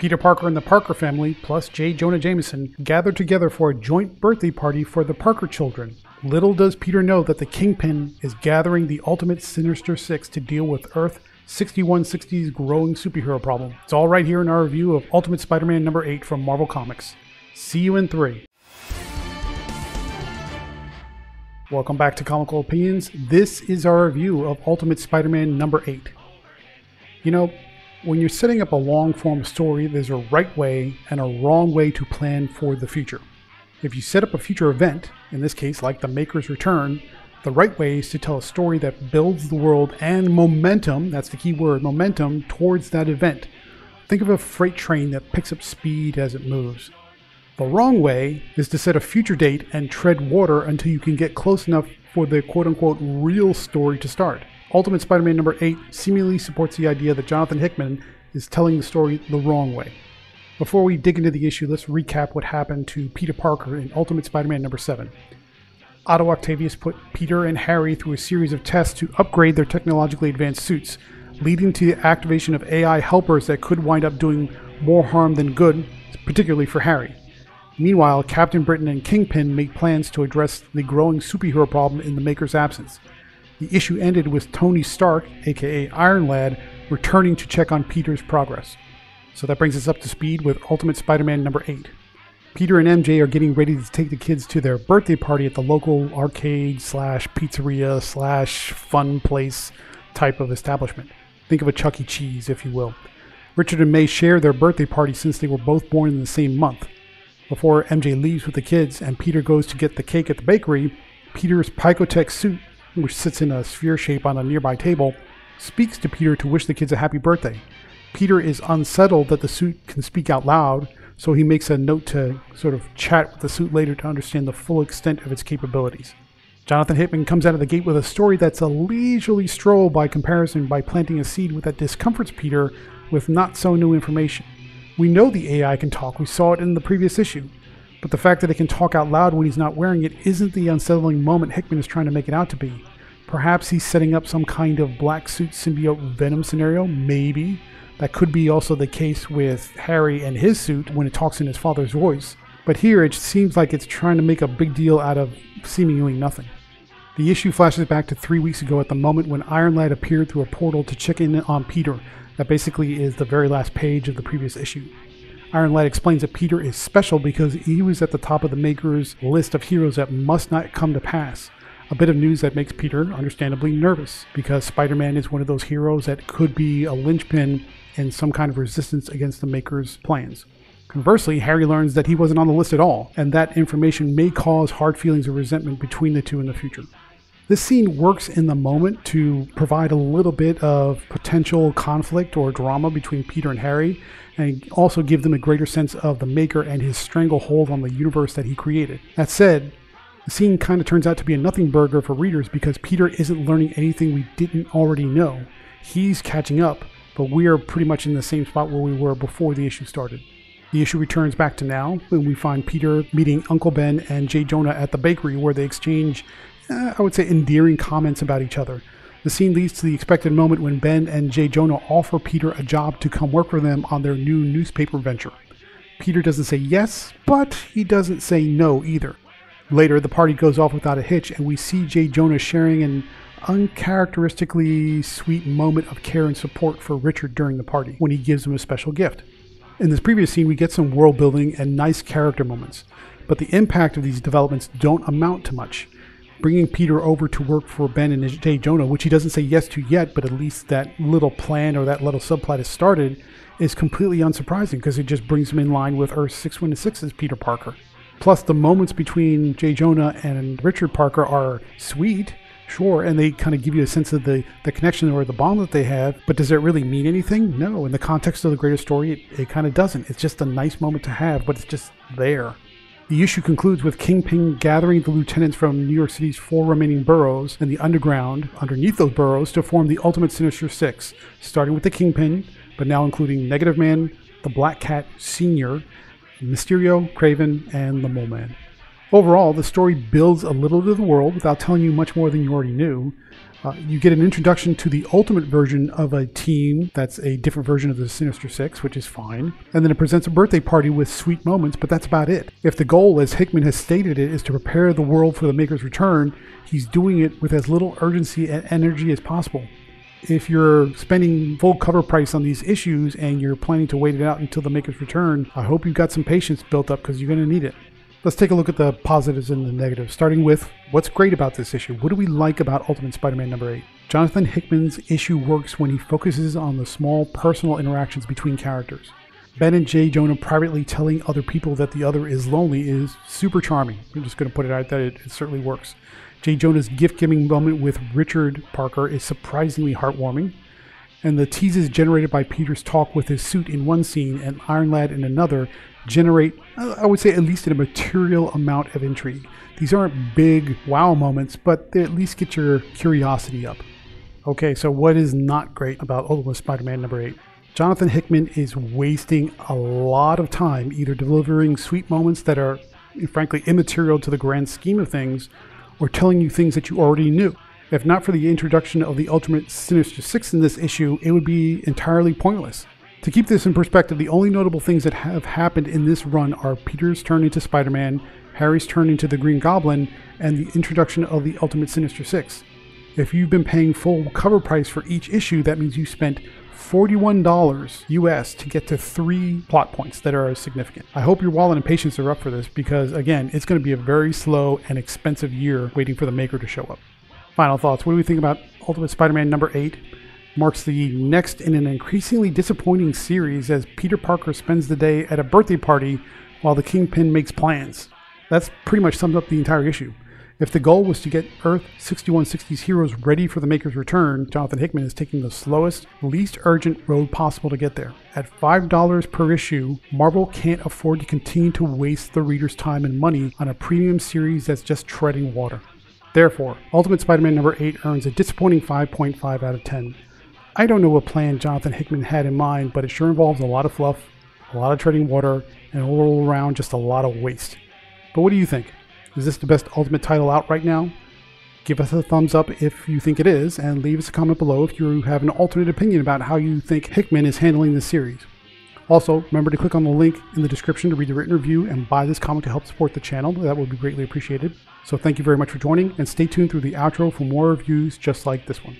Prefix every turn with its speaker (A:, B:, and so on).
A: Peter Parker and the Parker family, plus J. Jonah Jameson, gather together for a joint birthday party for the Parker children. Little does Peter know that the Kingpin is gathering the ultimate Sinister Six to deal with Earth 6160's growing superhero problem. It's all right here in our review of Ultimate Spider Man number 8 from Marvel Comics. See you in 3. Welcome back to Comical Opinions. This is our review of Ultimate Spider Man number 8. You know, when you're setting up a long form story, there's a right way and a wrong way to plan for the future. If you set up a future event, in this case like the Maker's Return, the right way is to tell a story that builds the world and momentum, that's the key word, momentum, towards that event. Think of a freight train that picks up speed as it moves. The wrong way is to set a future date and tread water until you can get close enough for the quote unquote real story to start. Ultimate Spider Man number 8 seemingly supports the idea that Jonathan Hickman is telling the story the wrong way. Before we dig into the issue, let's recap what happened to Peter Parker in Ultimate Spider Man number 7. Otto Octavius put Peter and Harry through a series of tests to upgrade their technologically advanced suits, leading to the activation of AI helpers that could wind up doing more harm than good, particularly for Harry. Meanwhile, Captain Britain and Kingpin make plans to address the growing superhero problem in the Maker's absence. The issue ended with Tony Stark, aka Iron Lad, returning to check on Peter's progress. So that brings us up to speed with Ultimate Spider Man number 8. Peter and MJ are getting ready to take the kids to their birthday party at the local arcade slash pizzeria slash fun place type of establishment. Think of a Chuck E. Cheese, if you will. Richard and May share their birthday party since they were both born in the same month. Before MJ leaves with the kids and Peter goes to get the cake at the bakery, Peter's Picotech suit which sits in a sphere shape on a nearby table, speaks to Peter to wish the kids a happy birthday. Peter is unsettled that the suit can speak out loud, so he makes a note to sort of chat with the suit later to understand the full extent of its capabilities. Jonathan Hickman comes out of the gate with a story that's a leisurely stroll by comparison by planting a seed with that discomforts Peter with not so new information. We know the AI can talk, we saw it in the previous issue. But the fact that it can talk out loud when he's not wearing it isn't the unsettling moment Hickman is trying to make it out to be. Perhaps he's setting up some kind of black suit symbiote venom scenario, maybe. That could be also the case with Harry and his suit when it talks in his father's voice. But here it seems like it's trying to make a big deal out of seemingly nothing. The issue flashes back to three weeks ago at the moment when Iron Lad appeared through a portal to check in on Peter. That basically is the very last page of the previous issue. Iron Lad explains that Peter is special because he was at the top of the Maker's list of heroes that must not come to pass. A bit of news that makes Peter understandably nervous because Spider Man is one of those heroes that could be a linchpin in some kind of resistance against the Maker's plans. Conversely, Harry learns that he wasn't on the list at all, and that information may cause hard feelings or resentment between the two in the future. This scene works in the moment to provide a little bit of potential conflict or drama between Peter and Harry, and also give them a greater sense of the Maker and his stranglehold on the universe that he created. That said, the scene kind of turns out to be a nothing burger for readers because Peter isn't learning anything we didn't already know. He's catching up, but we are pretty much in the same spot where we were before the issue started. The issue returns back to now when we find Peter meeting Uncle Ben and J. Jonah at the bakery where they exchange uh, I would say, endearing comments about each other. The scene leads to the expected moment when Ben and J. Jonah offer Peter a job to come work for them on their new newspaper venture. Peter doesn't say yes, but he doesn't say no either. Later, the party goes off without a hitch, and we see J. Jonah sharing an uncharacteristically sweet moment of care and support for Richard during the party when he gives him a special gift. In this previous scene, we get some world building and nice character moments, but the impact of these developments don't amount to much bringing Peter over to work for Ben and J. Jonah, which he doesn't say yes to yet, but at least that little plan or that little subplot has started, is completely unsurprising because it just brings him in line with Earth 616's Peter Parker. Plus, the moments between J. Jonah and Richard Parker are sweet, sure, and they kind of give you a sense of the, the connection or the bond that they have, but does it really mean anything? No. In the context of the greater story, it, it kind of doesn't. It's just a nice moment to have, but it's just there. The issue concludes with Kingpin gathering the lieutenants from New York City's four remaining boroughs and the underground underneath those boroughs to form the ultimate Sinister Six, starting with the Kingpin, but now including Negative Man, the Black Cat Senior, Mysterio, Kraven, and the Mole Man. Overall, the story builds a little to the world without telling you much more than you already knew. Uh, you get an introduction to the ultimate version of a team that's a different version of the Sinister Six, which is fine. And then it presents a birthday party with sweet moments, but that's about it. If the goal, as Hickman has stated it, is to prepare the world for the Maker's return, he's doing it with as little urgency and energy as possible. If you're spending full cover price on these issues and you're planning to wait it out until the Maker's return, I hope you've got some patience built up because you're going to need it. Let's take a look at the positives and the negatives, starting with what's great about this issue. What do we like about Ultimate Spider Man number 8? Jonathan Hickman's issue works when he focuses on the small personal interactions between characters. Ben and J. Jonah privately telling other people that the other is lonely is super charming. I'm just going to put it out that it, it certainly works. J. Jonah's gift giving moment with Richard Parker is surprisingly heartwarming and the teases generated by Peter's talk with his suit in one scene and Iron Lad in another generate, I would say, at least a material amount of intrigue. These aren't big wow moments, but they at least get your curiosity up. Okay, so what is not great about Ultimate Spider Man number 8? Jonathan Hickman is wasting a lot of time either delivering sweet moments that are, frankly, immaterial to the grand scheme of things, or telling you things that you already knew. If not for the introduction of the Ultimate Sinister Six in this issue, it would be entirely pointless. To keep this in perspective, the only notable things that have happened in this run are Peter's turn into Spider Man, Harry's turn into the Green Goblin, and the introduction of the Ultimate Sinister Six. If you've been paying full cover price for each issue, that means you spent $41 US to get to three plot points that are significant. I hope your wallet and patience are up for this because, again, it's going to be a very slow and expensive year waiting for the maker to show up. Final thoughts. What do we think about Ultimate Spider Man number 8? Marks the next in an increasingly disappointing series as Peter Parker spends the day at a birthday party while the Kingpin makes plans. That's pretty much sums up the entire issue. If the goal was to get Earth 6160's heroes ready for the Maker's return, Jonathan Hickman is taking the slowest, least urgent road possible to get there. At $5 per issue, Marvel can't afford to continue to waste the reader's time and money on a premium series that's just treading water. Therefore, Ultimate Spider Man number 8 earns a disappointing 5.5 out of 10. I don't know what plan Jonathan Hickman had in mind, but it sure involves a lot of fluff, a lot of treading water, and all around just a lot of waste. But what do you think? Is this the best Ultimate title out right now? Give us a thumbs up if you think it is, and leave us a comment below if you have an alternate opinion about how you think Hickman is handling this series. Also, remember to click on the link in the description to read the written review and buy this comic to help support the channel. That would be greatly appreciated. So thank you very much for joining, and stay tuned through the outro for more reviews just like this one.